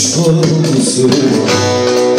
escola do céu